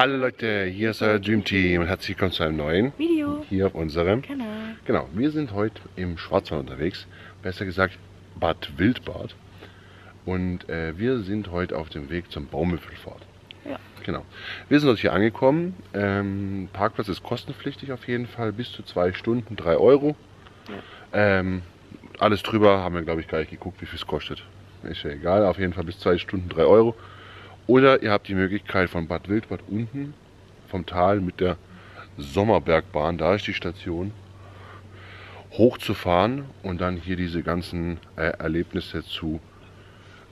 Hallo Leute, hier ist euer Dream Team und herzlich willkommen zu einem neuen Video hier auf unserem Kanal. Genau, wir sind heute im Schwarzwald unterwegs, besser gesagt Bad Wildbad. Und äh, wir sind heute auf dem Weg zum Baumwipfelfahrt. Ja. Genau. Wir sind dort hier angekommen. Ähm, Parkplatz ist kostenpflichtig auf jeden Fall, bis zu zwei Stunden, drei Euro. Ähm, alles drüber haben wir, glaube ich, gar nicht geguckt, wie viel es kostet. Ist ja egal, auf jeden Fall bis zwei Stunden, drei Euro. Oder ihr habt die Möglichkeit von Bad Wildbad unten vom Tal mit der Sommerbergbahn, da ist die Station, hochzufahren und dann hier diese ganzen äh, Erlebnisse zu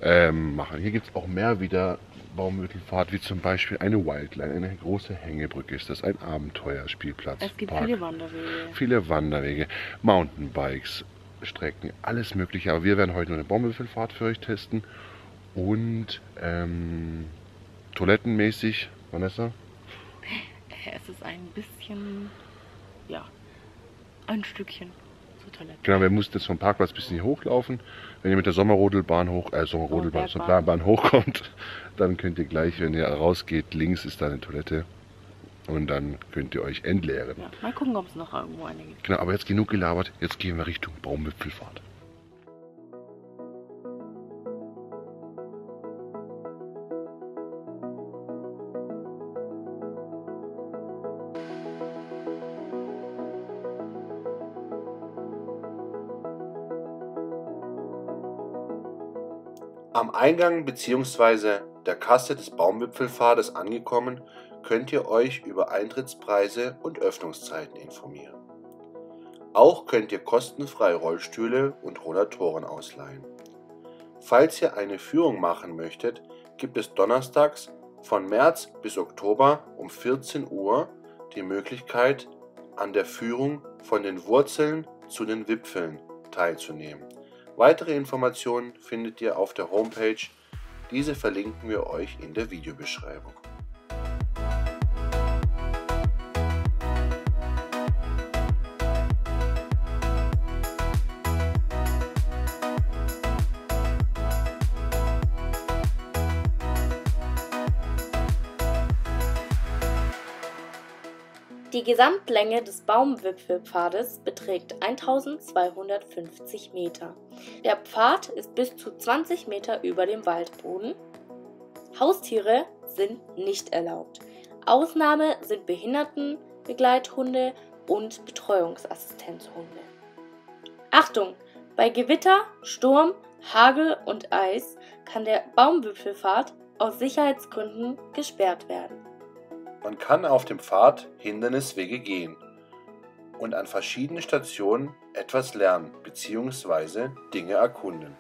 ähm, machen. Hier gibt es auch mehr wieder Baummittelfahrt, wie zum Beispiel eine Wildline, eine große Hängebrücke ist das, ein Abenteuerspielplatz. Es gibt Park. viele Wanderwege. Viele Wanderwege, Mountainbikes, Strecken, alles mögliche. Aber wir werden heute nur eine Baumwipfelfahrt für euch testen. Und ähm, toilettenmäßig, Vanessa? Äh, Es ist ein bisschen, ja, ein Stückchen zur Toilette. Genau, wir mussten jetzt vom Parkplatz ein bisschen hier hochlaufen. Wenn ihr mit der Sommerrodelbahn hoch, äh, Sommerrodelbahn. Sommerbergbahn hochkommt, dann könnt ihr gleich, wenn ihr rausgeht, links ist da eine Toilette. Und dann könnt ihr euch entleeren. Ja, mal gucken, ob es noch irgendwo eine gibt. Genau, aber jetzt genug gelabert. Jetzt gehen wir Richtung Baumwipfelfahrt. Am Eingang bzw. der Kasse des Baumwipfelpfades angekommen, könnt ihr euch über Eintrittspreise und Öffnungszeiten informieren. Auch könnt ihr kostenfrei Rollstühle und Rollatoren ausleihen. Falls ihr eine Führung machen möchtet, gibt es donnerstags von März bis Oktober um 14 Uhr die Möglichkeit, an der Führung von den Wurzeln zu den Wipfeln teilzunehmen. Weitere Informationen findet ihr auf der Homepage. Diese verlinken wir euch in der Videobeschreibung. Die Gesamtlänge des Baumwipfelpfades beträgt 1250 Meter. Der Pfad ist bis zu 20 Meter über dem Waldboden. Haustiere sind nicht erlaubt. Ausnahme sind Behindertenbegleithunde und Betreuungsassistenzhunde. Achtung! Bei Gewitter, Sturm, Hagel und Eis kann der Baumwipfelpfad aus Sicherheitsgründen gesperrt werden. Man kann auf dem Pfad Hinderniswege gehen und an verschiedenen Stationen etwas lernen bzw. Dinge erkunden.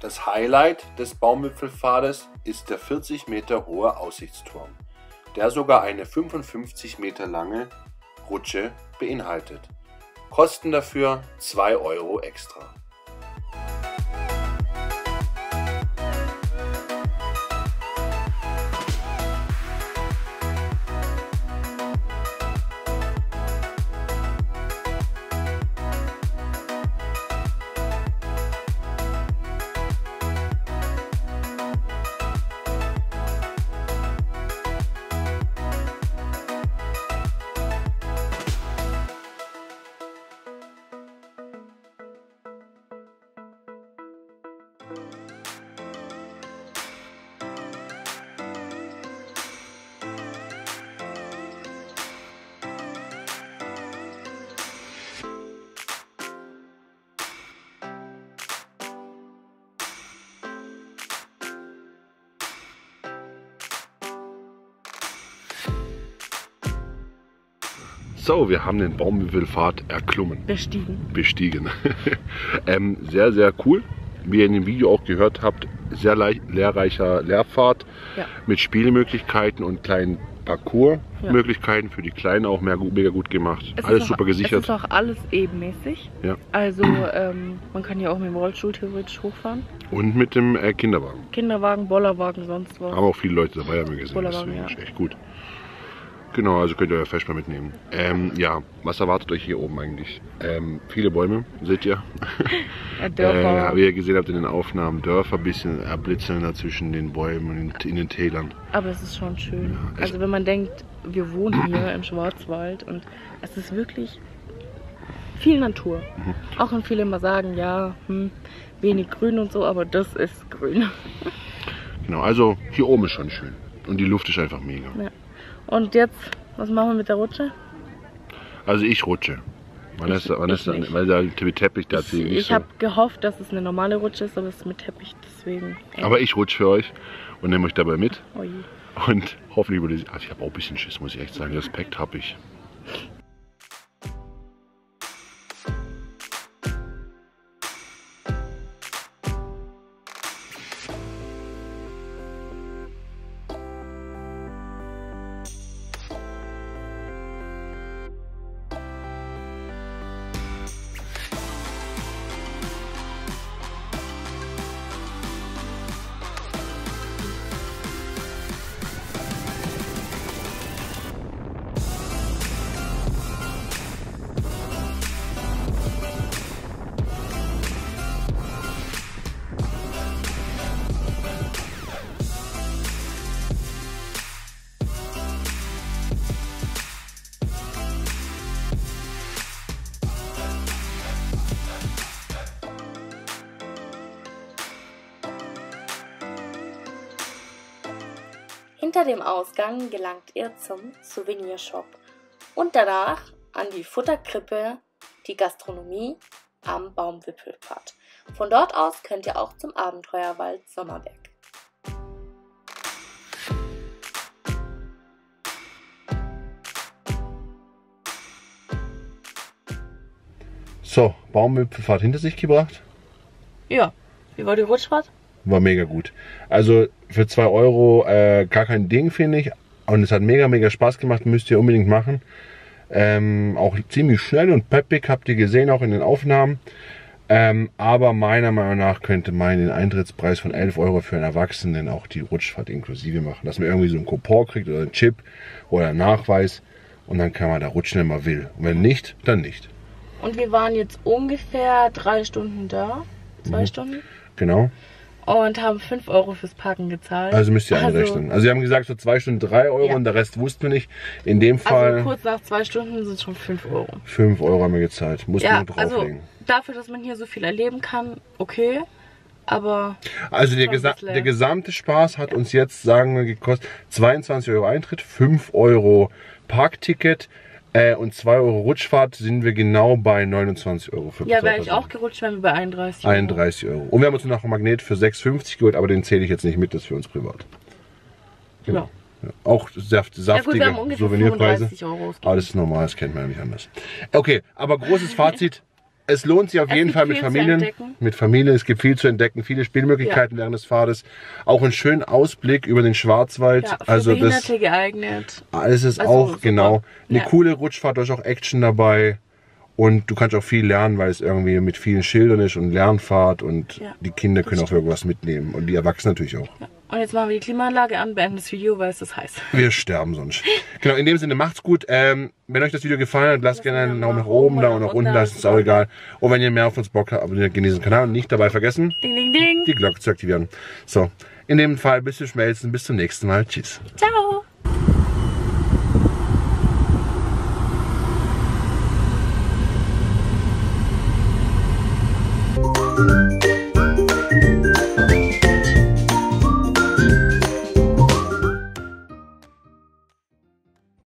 Das Highlight des Baumwipfelpfades ist der 40 Meter hohe Aussichtsturm, der sogar eine 55 Meter lange Rutsche beinhaltet. Kosten dafür 2 Euro extra. So, wir haben den Baumwipfelpfad erklommen. Bestiegen. Bestiegen. ähm, sehr, sehr cool. Wie ihr in dem Video auch gehört habt, sehr lehrreicher Lehrpfad Ja. mit Spielmöglichkeiten und kleinen Parcours-Möglichkeiten für die Kleinen auch mehr, mega gut gemacht. Es Alles ist super auch, gesichert. Es ist auch alles ebenmäßig. Ja. Also ähm, man kann ja auch mit dem Rollstuhl theoretisch hochfahren. Und mit dem äh, Kinderwagen. Kinderwagen, Bollerwagen, sonst was. Haben auch viele Leute dabei, haben wir gesehen. Bollerwagen, Deswegen ja. ist echt gut. Genau, also könnt ihr euer Fest mal mitnehmen. Ähm, ja, was erwartet euch hier oben eigentlich? Ähm, viele Bäume, seht ihr. Ja, Dörfer. Äh, wie ihr gesehen habt in den Aufnahmen, Dörfer ein bisschen erblitzeln da zwischen den Bäumen und in, in den Tälern. Aber es ist schon schön. Ja, also wenn man denkt, wir wohnen hier im Schwarzwald und es ist wirklich viel Natur. Mhm. Auch wenn viele immer sagen, ja, hm, wenig Grün und so, aber das ist grün. Genau, also hier oben ist schon schön. Und die Luft ist einfach mega. Und jetzt, was machen wir mit der Rutsche? Also ich rutsche. Vanessa, Ich- Vanessa, ich weil der Teppich, der hat sie Ich, ich so. habe gehofft, dass es eine normale Rutsche ist, aber es ist mit Teppich, deswegen. ey, Aber ich rutsche für euch und nehme euch dabei mit. oh. Und hoffentlich würde sie. Also ich habe auch ein bisschen Schiss, muss ich echt sagen. Respekt habe ich. Hinter dem Ausgang gelangt ihr zum Souvenirshop und danach an die Futterkrippe, die Gastronomie am Baumwipfelpfad. Von dort aus könnt ihr auch zum Abenteuerwald Sommerberg. So, Baumwipfelfahrt hinter sich gebracht. Ja, wie war die Rutschfahrt? War mega gut. Also für 2 Euro äh, gar kein Ding, finde ich. Und es hat mega, mega Spaß gemacht. Müsst ihr unbedingt machen. Ähm, auch ziemlich schnell und peppig, habt ihr gesehen, auch in den Aufnahmen. Ähm, aber meiner Meinung nach könnte man den Eintrittspreis von 11 Euro für einen Erwachsenen auch die Rutschfahrt inklusive machen. Dass man irgendwie so einen Coupon kriegt oder einen Chip oder einen Nachweis. Und dann kann man da rutschen, wenn man will. Und wenn nicht, dann nicht. Und wir waren jetzt ungefähr drei Stunden da. Zwei Mhm. Stunden. Genau. Und haben 5 Euro fürs Parken gezahlt. Also müsst ihr Also- einrechnen. Also sie haben gesagt, so zwei Stunden drei Euro Ja. und der Rest wussten wir nicht. In dem Fall Also kurz nach zwei Stunden sind es schon 5 Euro. 5 Euro haben wir gezahlt. Muss Ja, man also drauflegen. dafür, dass man hier so viel erleben kann, okay. Aber Also, der, gesa der gesamte Spaß hat uns jetzt, sagen wir, gekostet 22 Euro Eintritt, 5 Euro Parkticket äh, und 2 Euro Rutschfahrt sind wir genau bei 29 Euro für ja, wäre ich auch gerutscht, wären wir bei 31 Euro. 31 Euro. Und wir haben uns noch einen Magnet für 6,50 geholt, aber den zähle ich jetzt nicht mit, das ist für uns privat. Ja. Ja, auch saft, ja gut, saftige wir haben ungefähr Souvenirpreise. 35 Euro. Aber das ist normal, das kennt man ja nicht anders. Okay, aber großes Fazit. Es lohnt sich auf Es jeden Fall mit Familien. Mit Familien, es gibt viel zu entdecken, viele Spielmöglichkeiten während des Pfades. Auch einen schönen Ausblick über den Schwarzwald. Ja, für also das geeignet. alles ist Also auch super. genau eine Ja. coole Rutschfahrt, da ist auch Action dabei. Und du kannst auch viel lernen, weil es irgendwie mit vielen Schildern ist und Lernfahrt und Ja, die Kinder können auch irgendwas mitnehmen und die Erwachsenen natürlich auch. Und jetzt machen wir die Klimaanlage an, beenden das Video, weil es ist heiß. Wir sterben sonst. Genau, in dem Sinne macht's gut. Ähm, wenn euch das Video gefallen hat, lasst gerne einen Daumen nach oben da und nach unten, das ist auch egal. Und wenn ihr mehr auf uns Bock habt, abonniert gerne diesen Kanal und nicht dabei vergessen, Ding, ding, ding. die Glocke zu aktivieren. So, in dem Fall bis zum Schmelzen, bis zum nächsten Mal. Tschüss. Ciao.